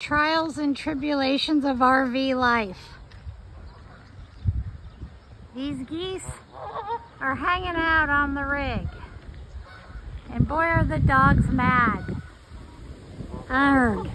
Trials and tribulations of RV life. These geese are hanging out on the rig. And boy are the dogs mad. Arrgh.